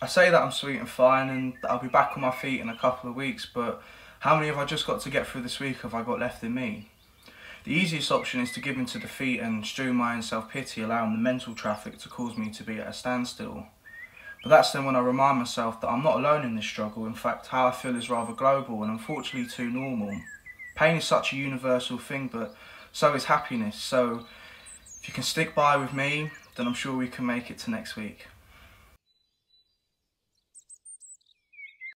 I say that I'm sweet and fine and that I'll be back on my feet in a couple of weeks, but how many have I just got to get through this week have I got left in me? The easiest option is to give in to defeat and strew my own self-pity, allowing the mental traffic to cause me to be at a standstill. But that's then when I remind myself that I'm not alone in this struggle. In fact, how I feel is rather global and unfortunately too normal. Pain is such a universal thing, but so is happiness. So if you can stick by with me, then I'm sure we can make it to next week.